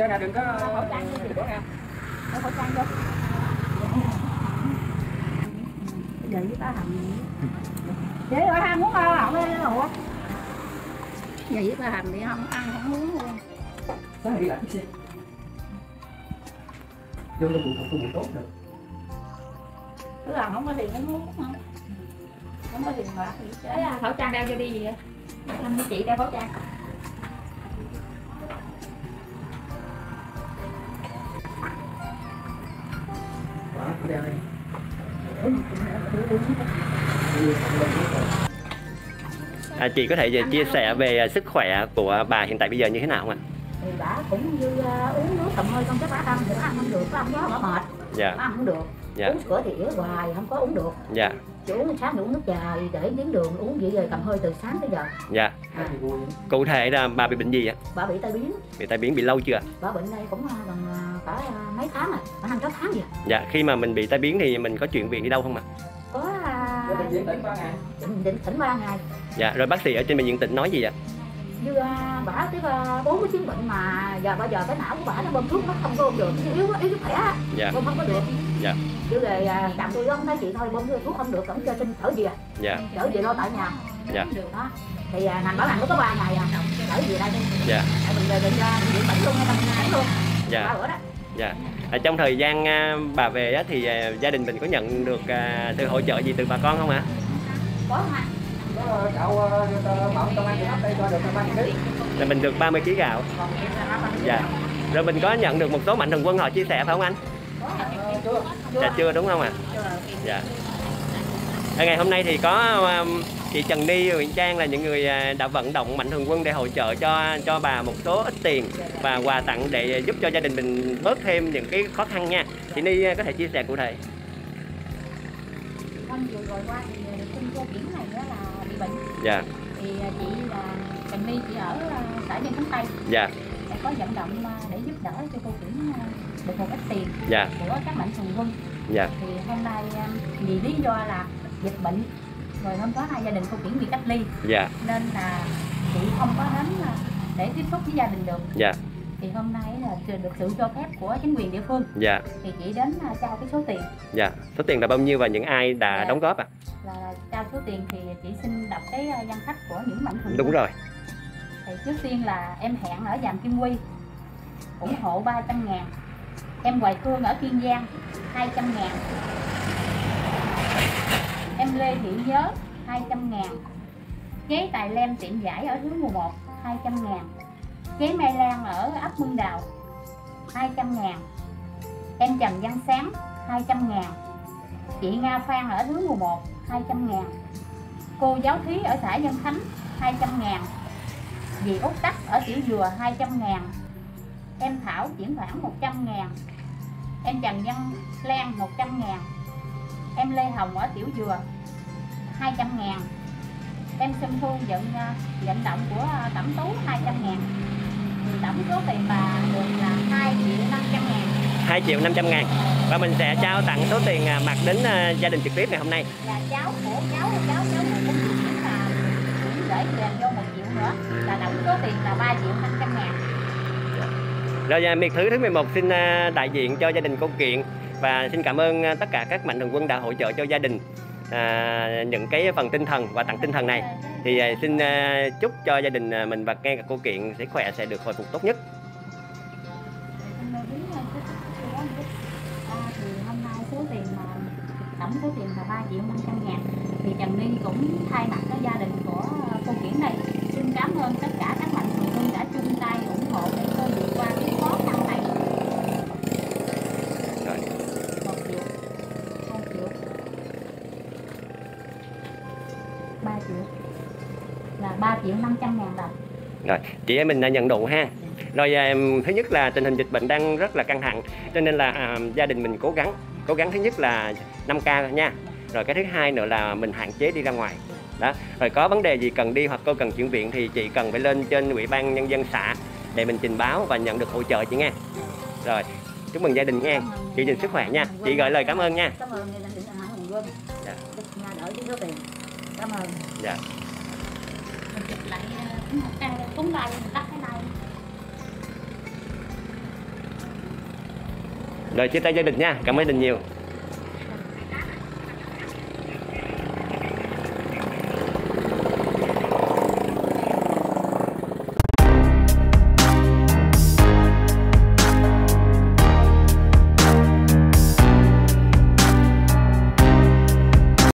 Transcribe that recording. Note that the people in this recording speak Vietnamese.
cho nè đừng có khẩu trang đi chị của em khẩu trang vô. Vậy với ba hầm chế ba hầm muốn không không lên đâu vậy với ba hầm thì không ăn không muốn luôn. Đó đi lại chút xíu. Vô trong bụng không bụng tốt được. Cứ làm không có tiền nó muốn không? Không có tiền chế khẩu trang đeo cho đi gì vậy? Anh với chị đeo khẩu trang À, chị có thể chia sẻ về à, sức khỏe của bà hiện tại bây giờ như thế nào không ạ? thì bà cũng như uh, uống nước tầm hơi không chắc bà ăn thì bà ăn không được bà ăn gió bà mệt. Dạ, bà ăn không được. Dạ, uống sữa thì ỉa hoài không có uống được. Dạ, chỉ uống sáng uống nước trà để đến đường uống vậy rồi cầm hơi từ sáng tới giờ dạ. à, Cụ thể là bà bị bệnh gì ạ? bà bị tai biến Bị tai biến bị lâu chưa? bà bệnh đây cũng uh, gần uh, cả uh, mấy tháng rồi bà năm sáu tháng rồi Dạ, khi mà mình bị tai biến thì mình có chuyển viện đi đâu không ạ? có Vô bệnh viện tỉnh ba ngày định định tỉnh ba ngày Dạ, rồi bác sĩ ở trên bệnh viện tỉnh nói gì ạ? Như uh, bà cái uh, chứng bệnh mà giờ bây giờ cái não của bà nó bơm thuốc nó không có được yếu yếu sức khỏe á, Dạ, bơm không có được. Dạ. chứ rồi uh, chạm tôi không thấy chị thôi bơm thuốc không được cũng cho xin trở về. Dạ, trở về lo tại nhà. Dạ. đó. Thì à, ngành bảo hành có ba ngày à. Trở về đây dạ, tại mình về ra viện bệnh luôn hay tâm ngày luôn. Ba dạ, bữa đó. Dạ. Ở trong thời gian à, bà về thì à, gia đình mình có nhận được à, sự hỗ trợ gì từ bà con không ạ? có không ạ? Có cậu ờ, công an đây cho được ba ký Là mình được 30 kg gạo. Dạ. Rồi mình có nhận được một số mạnh thường quân họ chia sẻ phải không anh? Chưa Dạ chưa đúng không ạ? Dạ. Ở ngày hôm nay thì có um, chị Trần Ni, Nguyễn Trang là những người à, đã vận động mạnh thường quân để hỗ trợ cho cho bà một số ít tiền và quà tặng để giúp cho gia đình mình bớt thêm những cái khó khăn nha. Chị Ni à, có thể chia sẻ cụ thể. Vừa rồi qua thì à, cô biển này đó là bị bệnh Dạ, thì à, chị là Trần My chị ở à, xã Nhân Khánh Tây. Dạ, đã có vận động à, để giúp đỡ cho cô à, được một ít tiền dạ, của các mạnh thường quân. Dạ, thì hôm nay vì lý do là dịch bệnh rồi hôm đó hai gia đình cô biển bị cách ly. Dạ, nên là chị không có đến để tiếp xúc với gia đình được. Dạ, thì hôm nay là được sự cho phép của chính quyền địa phương dạ, thì chị đến à, trao cái số tiền dạ. Số tiền là bao nhiêu và những ai đã Dạ. đóng góp ạ? là trao số tiền thì chị xin đọc cái à, danh sách của những mạnh thường Đúng rồi. thì trước tiên là em hẹn ở Giàm Kim Quy ủng hộ 300 ngàn em Hoài Phương ở Kiên Giang 200 ngàn em Lê Thị Nhớ 200 ngàn chế Tài Lem tiệm giải ở hướng mùa 1 200 ngàn chế Mai Lan ở ấp Mương Đào 200 ngàn. Em Trần Văn Sáng 200 ngàn. Chị Nga Phan ở thứ 11 200 ngàn. Cô giáo thí ở xã Nhân Khánh 200 ngàn. Dì Út Tắc ở Tiểu Dừa 200 ngàn. Em Thảo chuyển khoản 100 ngàn. Em Trần Văn Lan 100 ngàn. Em Lê Hồng ở Tiểu Dừa 200 ngàn. Em Xuân Thu vận vận à, động của à, Tú 200 ngàn. thì tổng số tiền bà được là 2 triệu 500 ngàn. 2 triệu 500 ngàn. Và mình sẽ trao tặng số tiền à, mặt đến à, gia đình trực tiếp ngày hôm nay. là cháu của cháu cháu cháu của cũng là cũng để về vô một triệu nữa. Là tổng số tiền là 3 triệu 500 ngàn. Rồi à, miệt thứ thứ 11 xin đại diện cho gia đình cô Kiện và xin cảm ơn tất cả các mạnh thường quân đã hỗ trợ cho gia đình à, những cái phần tinh thần và tặng tinh thần này. Thì à, xin à, chúc cho gia đình à, mình và nghe các cô Kiện sẽ khỏe sẽ được hồi phục tốt nhất. À, thì hôm nay số tiền mà tổng số tiền là 3 triệu 500 ngàn thì Trần Liên cũng thay mặt các gia đình của triệu 500 ngàn đồng Rồi, chị em mình đã nhận đủ ha. Rồi à, thứ nhất là tình hình dịch bệnh đang rất là căng thẳng cho nên là à, gia đình mình cố gắng cố gắng thứ nhất là 5K nha. Rồi cái thứ hai nữa là mình hạn chế đi ra ngoài. Đó. Rồi có vấn đề gì cần đi hoặc cô cần chuyển viện thì chị cần phải lên trên ủy ban nhân dân xã để mình trình báo và nhận được hỗ trợ chị nghe. Rồi, chúc mừng gia đình nha. Chị gìn sức khỏe nha. Chị gửi lời cảm ơn nha. cảm ơn gia đình Dạ. Cảm ơn Dạ càng cũng đầy tắt cái này. Rồi, chia tay gia đình nha. Cảm ơn gia đình nhiều.